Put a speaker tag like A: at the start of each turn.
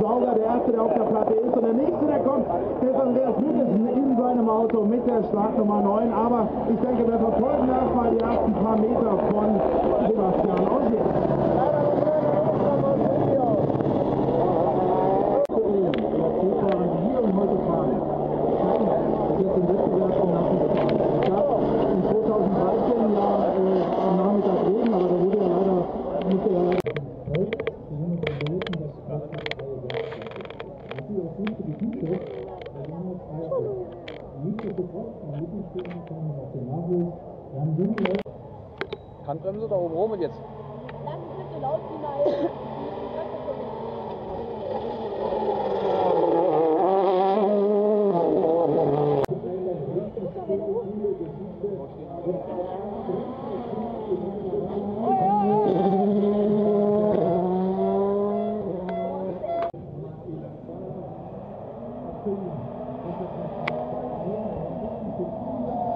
A: Sauger, der erste, der auf der Platte ist und der nächste, der kommt, ist Andreas Lüttesen in seinem Auto mit der Startnummer 9, aber ich denke, wir verfolgen erstmal die ersten paar Meter von Handbremse da oben rum und jetzt. Lass
B: es so laut wie
A: Thank you.